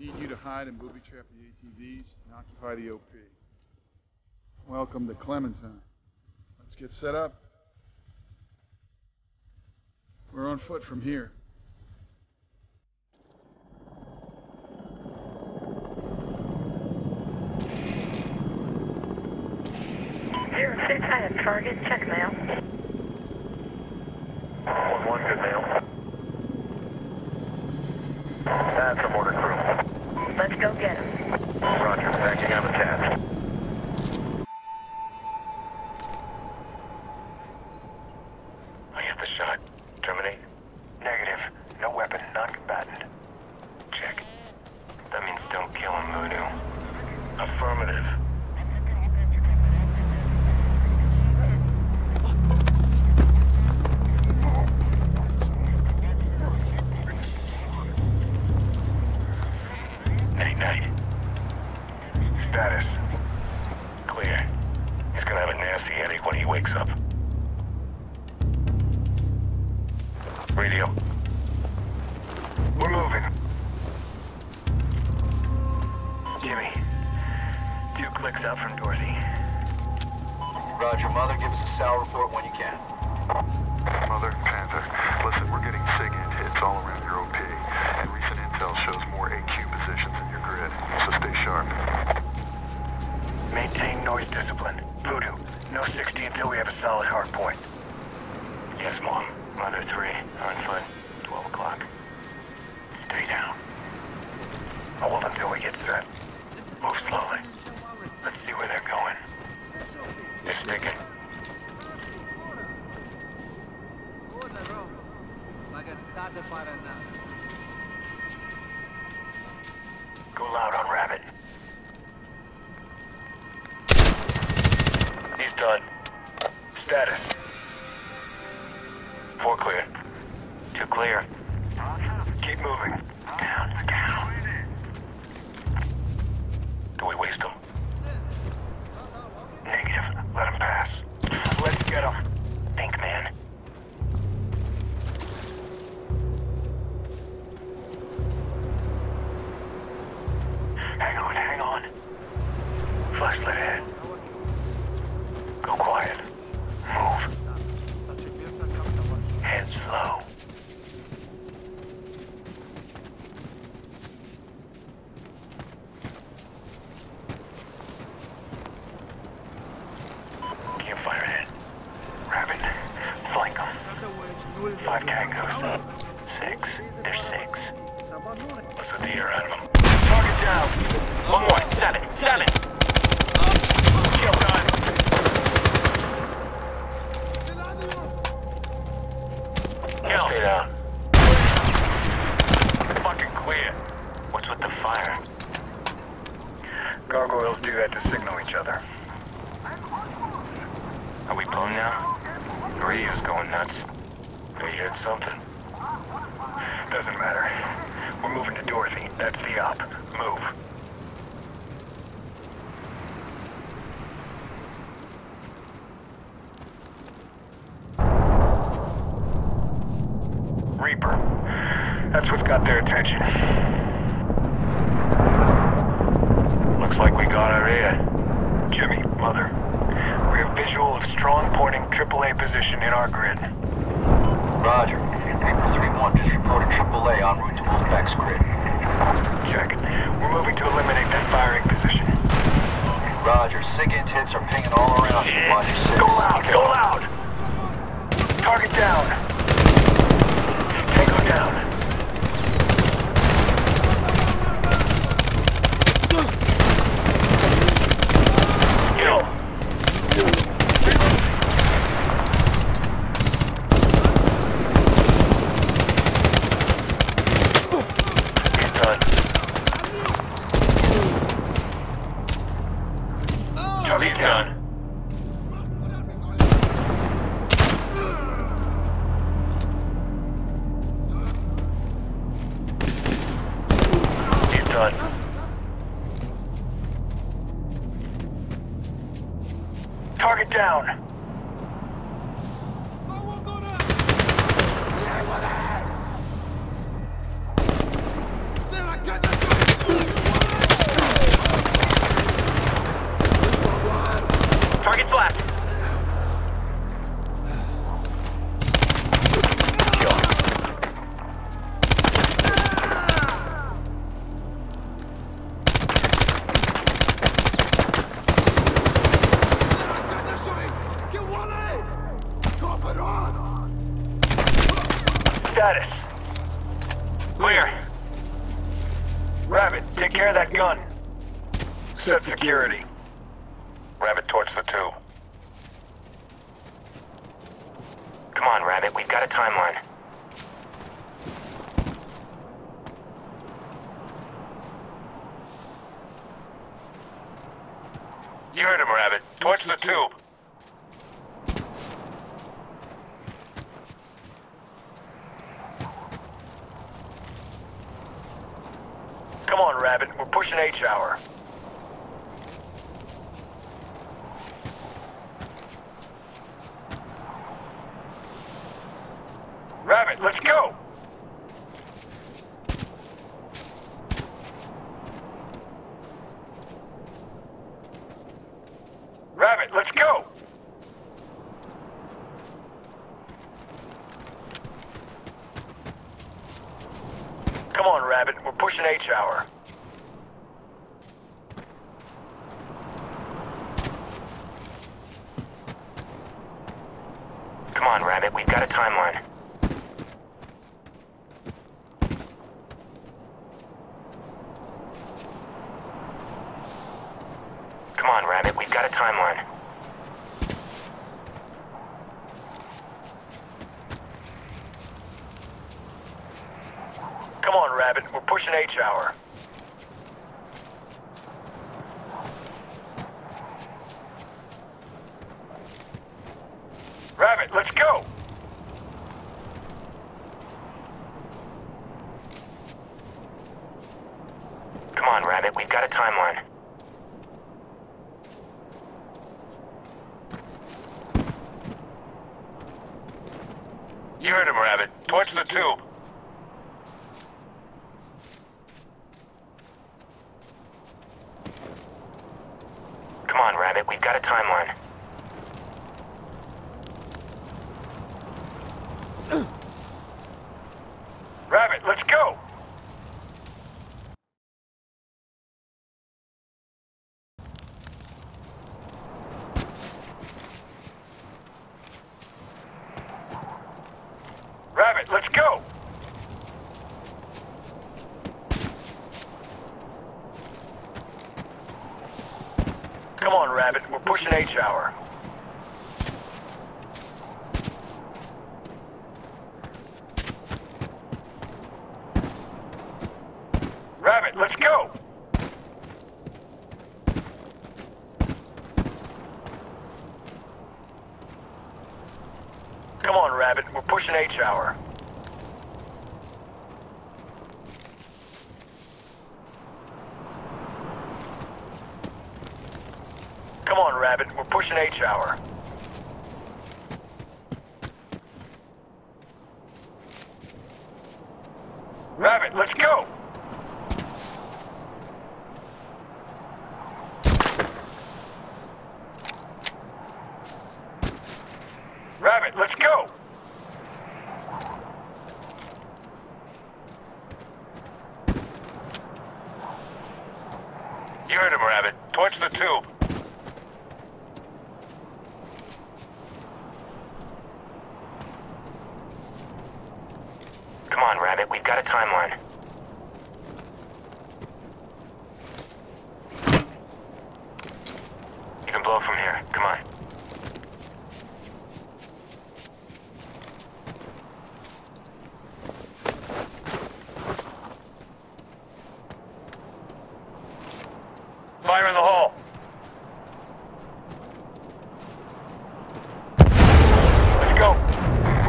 need you to hide and booby trap the ATVs and occupy the OP. Welcome to Clementine. Let's get set up. We're on foot from here. Zero six, I have target. Check mail. One one, good mail. That's a mortar crew. Go get him. Roger, backing on the Radio. We're moving. Jimmy. Two clicks out from Dorothy. Roger, Mother, give us a SAL report when you can. Mother, Panther, listen, we're getting SIGINT hits all around your OP, and recent intel shows more AQ positions in your grid, so stay sharp. Maintain noise discipline. Voodoo. No 60 until we have a solid hard point. Yes, Mom. Mother 3. On foot. 12 o'clock. Stay down. Hold until we get set. Move slowly. Let's see where they're going. They're sticking. Go loud on Rabbit. He's done. Status. Four clear. Two clear. Keep moving. Reaper. That's what's got their attention. Looks like we got our air. Jimmy, Mother. We have visual of strong pointing AAA position in our grid. Roger. Reaper 3-1 just reported AAA en route to Wolfpack's grid. Check. We're moving to eliminate that firing position. Roger. SIGINT hits are pinging all around you. Watch your six. Go loud! Go loud! Target down. Tango down. Target down. Status. Clear. Rabbit, take care of that gun. Set security. Rabbit torch the tube. Come on, Rabbit, we've got a timeline. You heard him, Rabbit. Torch the tube. Come on, Rabbit. We're pushing H-hour. Rabbit, let's go! Rabbit, let's go! Come on, Rabbit. We're pushing H-hour. Come on, Rabbit. We've got a timeline. Come on, Rabbit. We've got a timeline. Come on, Rabbit. We're pushing H-hour. Rabbit, let's go! Come on, Rabbit. We've got a timeline. You heard him, Rabbit. Torch the tube. Come on, Rabbit. We've got a timeline. Rabbit, let's go! Rabbit, let's go! Come on, Rabbit. We're pushing H-hour. Rabbit, let's go! Come on, Rabbit. We're pushing H-hour. Come on, Rabbit. We're pushing H-hour. Rabbit, let's go! Rabbit, let's go! You heard him, Rabbit. Towards the tube. Come on, Rabbit. We've got a timeline. You can blow from here. Come on. Fire in the hole. Let's go.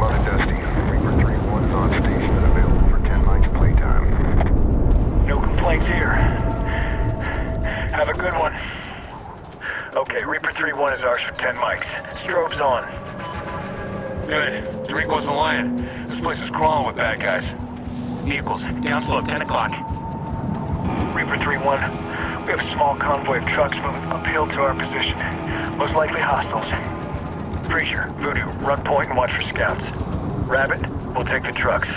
Loaded Dusty. Reaper 3-1 is on station and available for 10 mics playtime. No complaints here. Have a good one. Okay, Reaper 3-1 is ours for 10 mics. Strobes on. Good. Rico's lying. This place is crawling with bad guys. Vehicles, down slow, 10 o'clock. Reaper 3-1, we have a small convoy of trucks moving uphill to our position. Most likely hostiles. Preacher, Voodoo, run point and watch for scouts. Rabbit, we'll take the trucks.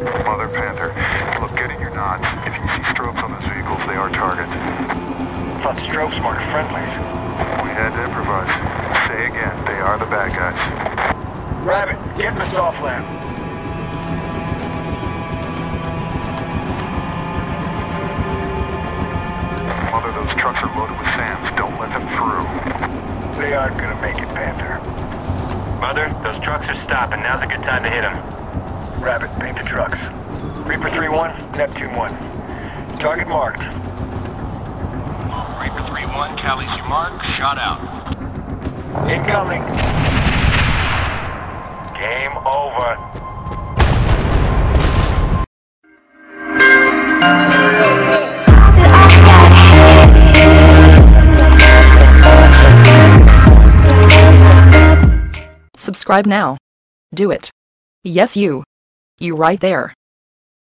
Mother Panther, look, get in your knots. If you see strobes on those vehicles, they are targets. Thought strobes marked friendlies. We had to improvise. Say again, they are the bad guys. Rabbit, get in the SOFLAM. Mother, those trucks are loaded with SAMs. Don't let them through. They aren't gonna make it, Panther. Mother, those trucks are stopping. Now's a good time to hit them. Rabbit, paint the trucks. Reaper 3-1, Neptune 1. Target marked. Reaper 3-1, Callie's your mark. Shot out. Incoming. Game over. Subscribe now. Do it. Yes, you. You right there.